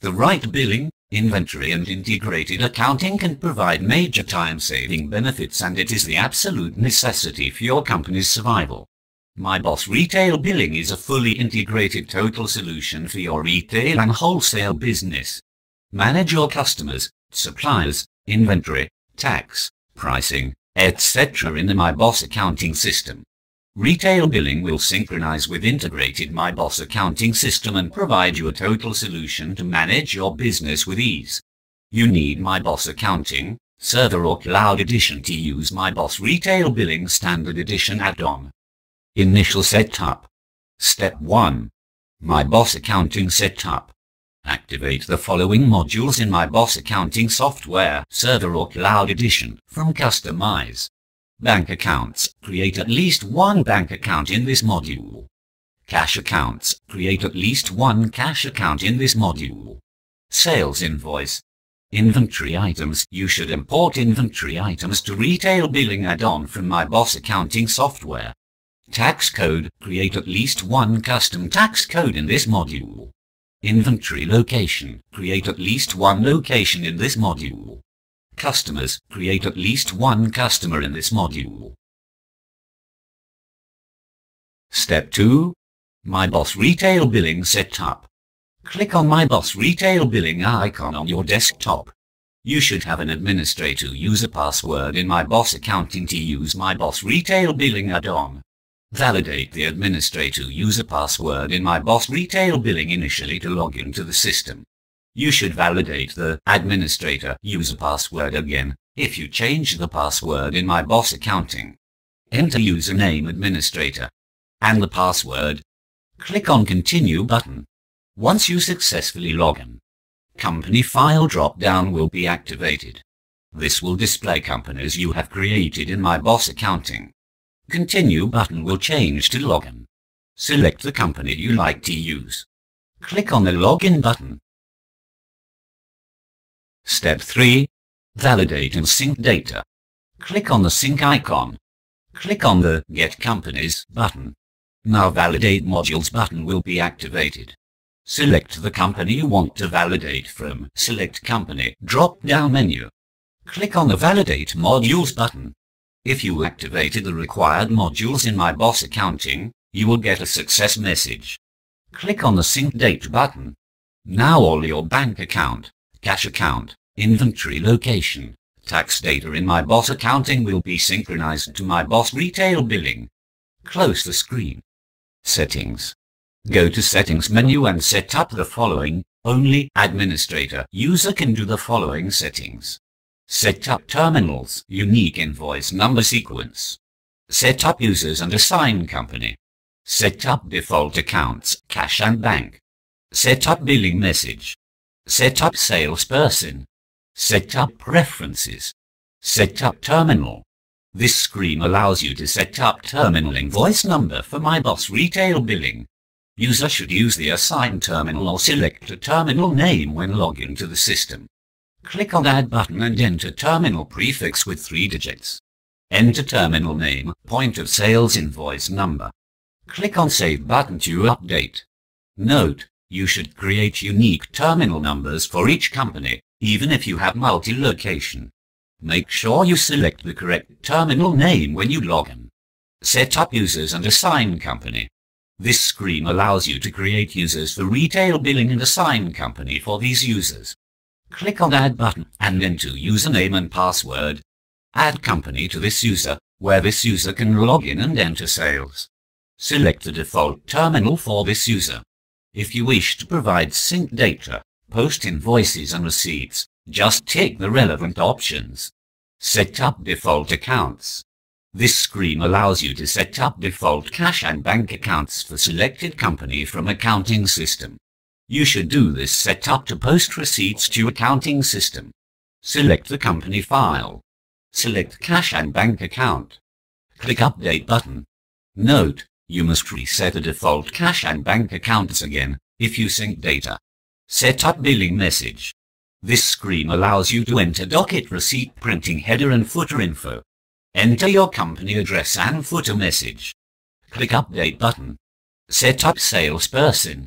The right billing, inventory and integrated accounting can provide major time-saving benefits and it is the absolute necessity for your company's survival. MYBOS Retail Billing is a fully integrated total solution for your retail and wholesale business. Manage your customers, suppliers, inventory, tax, pricing, etc. in the MYBOS accounting system. Retail billing will synchronize with integrated MYBOS accounting system and provide you a total solution to manage your business with ease. You need MYBOS accounting, server or cloud edition to use MYBOS retail billing standard edition add-on. Initial setup. Step 1. MYBOS accounting setup. Activate the following modules in MYBOS accounting software, server or cloud edition, from Customize. Bank accounts. Create at least one bank account in this module. Cash accounts. Create at least one cash account in this module. Sales invoice. Inventory items. You should import inventory items to retail billing add-on from MYBOS accounting software. Tax code. Create at least one custom tax code in this module. Inventory location. Create at least one location in this module customers, create at least one customer in this module. Step 2. MYBOS Retail Billing Setup. Click on MYBOS Retail Billing icon on your desktop. You should have an administrator user password in MYBOS Accounting to use MYBOS Retail Billing add-on. Validate the administrator user password in MYBOS Retail Billing initially to log into the system. You should validate the administrator user password again if you change the password in MYBOS accounting. Enter username administrator and the password. Click on continue button. Once you successfully log in, company file drop-down will be activated. This will display companies you have created in MYBOS accounting. Continue button will change to login. Select the company you like to use. Click on the login button. Step 3. Validate and sync data. Click on the sync icon. Click on the Get Companies button. Now Validate Modules button will be activated. Select the company you want to validate from Select Company drop-down menu. Click on the Validate Modules button. If you activated the required modules in MYBOS Accounting, you will get a success message. Click on the Sync Date button. Now all your bank account, cash account, inventory location, tax data in MYBOS accounting will be synchronized to MYBOS retail billing. Close the screen. Settings. Go to Settings menu and set up the following. Only administrator user can do the following settings. Set up terminals, unique invoice number sequence. Set up users and assign company. Set up default accounts, cash and bank. Set up billing message. Set up salesperson. Set up preferences. Set up terminal. This screen allows you to set up terminal invoice number for my MYBOS retail billing. User should use the assigned terminal or select a terminal name when logging to the system. Click on Add button and enter terminal prefix with three digits. Enter terminal name, point of sales invoice number. Click on Save button to update. Note, you should create unique terminal numbers for each company, even if you have multi-location. Make sure you select the correct terminal name when you log in. Set up users and assign company. This screen allows you to create users for retail billing and assign company for these users. Click on Add button and enter username and password. Add company to this user, where this user can log in and enter sales. Select the default terminal for this user. If you wish to provide sync data, post invoices and receipts, just tick the relevant options. Set up default accounts. This screen allows you to set up default cash and bank accounts for selected company from accounting system. You should do this setup to post receipts to accounting system. Select the company file. Select cash and bank account. Click update button. Note, you must reset the default cash and bank accounts again, if you sync data. Set up billing message. This screen allows you to enter docket receipt printing header and footer info. Enter your company address and footer message. Click update button. Set up salesperson.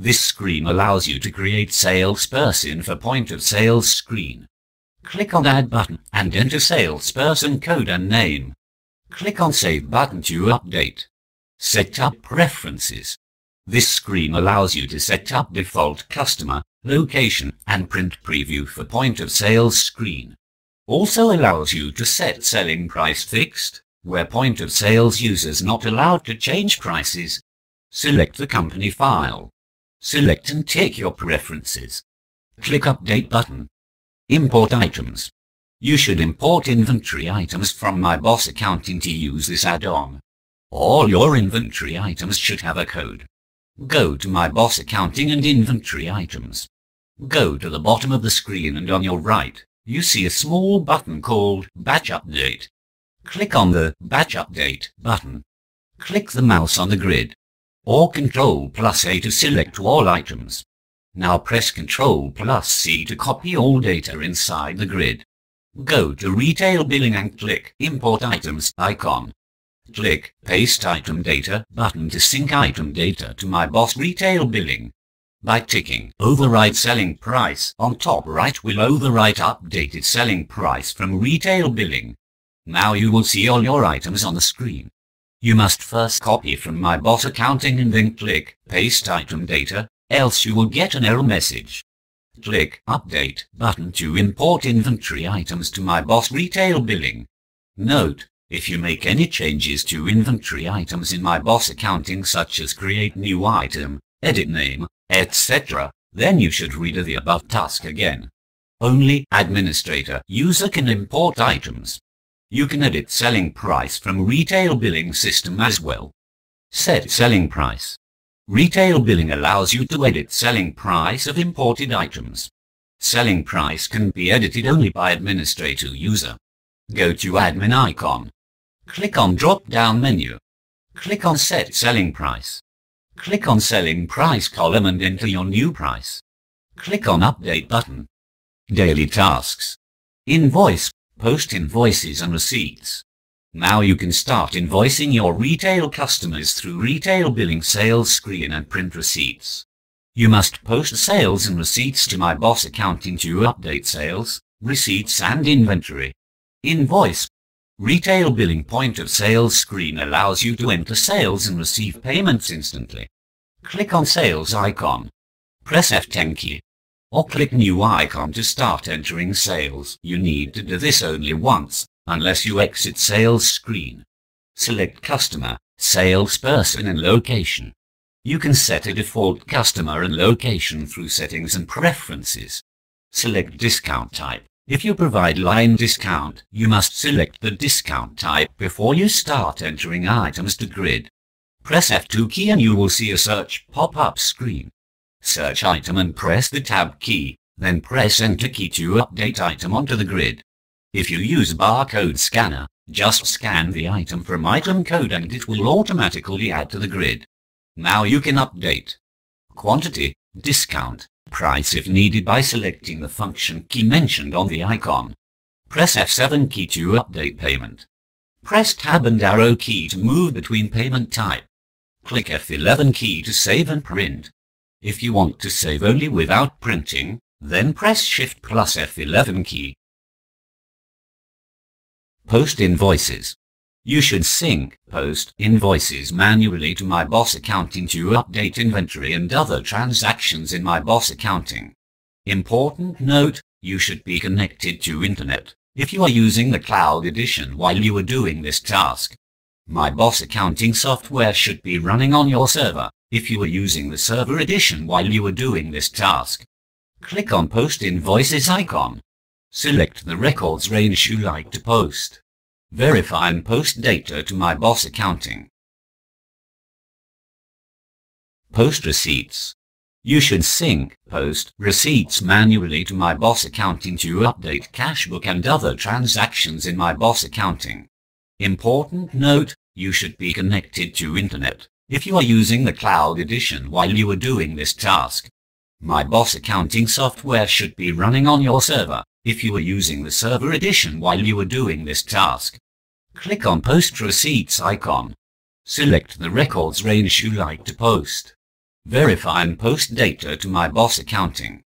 This screen allows you to create salesperson for point of sales screen. Click on Add button and enter salesperson code and name. Click on Save button to update. Set up preferences. This screen allows you to set up default customer, location, and print preview for point of sales screen. Also allows you to set selling price fixed, where point of sales users not allowed to change prices. Select the company file. Select and tick your preferences. Click Update button. Import items. You should import inventory items from MYBOS Accounting to use this add-on. All your inventory items should have a code. Go to MYBOS Accounting and Inventory Items. Go to the bottom of the screen and on your right, you see a small button called Batch Update. Click on the Batch Update button. Click the mouse on the grid, or Ctrl plus A to select all items. Now press Ctrl plus C to copy all data inside the grid. Go to Retail Billing and click Import Items icon. Click Paste Item Data button to sync item data to MYBOS Retail Billing. By ticking Override Selling Price on top right will overwrite updated selling price from Retail Billing. Now you will see all your items on the screen. You must first copy from MYBOS Accounting and then click Paste Item Data, else you will get an error message. Click Update button to import inventory items to MYBOS Retail Billing. Note, if you make any changes to inventory items in MYBOS Accounting such as create new item, edit name, etc., then you should redo the above task again. Only administrator user can import items. You can edit selling price from retail billing system as well. Set selling price. Retail billing allows you to edit selling price of imported items. Selling price can be edited only by administrator user. Go to admin icon. Click on drop-down menu. Click on set selling price. Click on selling price column and enter your new price. Click on update button. Daily tasks. Invoice, post invoices and receipts. Now you can start invoicing your retail customers through retail billing sales screen and print receipts. You must post sales and receipts to MYBOS Accounting to update sales, receipts and inventory. Invoice. Retail billing point of sales screen allows you to enter sales and receive payments instantly. Click on sales icon. Press F10 key. Or click new icon to start entering sales. You need to do this only once unless you exit sales screen. Select customer, salesperson and location. You can set a default customer and location through settings and preferences. Select discount type. If you provide line discount, you must select the discount type before you start entering items to grid. Press F2 key and you will see a search pop-up screen. Search item and press the tab key, then press enter key to update item onto the grid. If you use barcode scanner, just scan the item from item code and it will automatically add to the grid. Now you can update quantity, discount, price if needed by selecting the function key mentioned on the icon. Press F7 key to update payment. Press tab and arrow key to move between payment type. Click F11 key to save and print. If you want to save only without printing, then press Shift plus F11 key. Post invoices. You should sync post invoices manually to MYBOS Accounting to update inventory and other transactions in MYBOS Accounting. Important note, you should be connected to internet if you are using the cloud edition while you are doing this task. MYBOS Accounting software should be running on your server if you are using the server edition while you are doing this task. Click on Post Invoices icon. Select the records range you like to post. Verify and post data to MYBOS Accounting. Post receipts. You should sync post receipts manually to MYBOS Accounting to update cashbook and other transactions in MYBOS Accounting. Important note, you should be connected to internet if you are using the cloud edition while you are doing this task. MYBOS Accounting software should be running on your server if you are using the server edition while you are doing this task. Click on Post Receipts icon. Select the records range you like to post. Verify and post data to MYBOS accounting.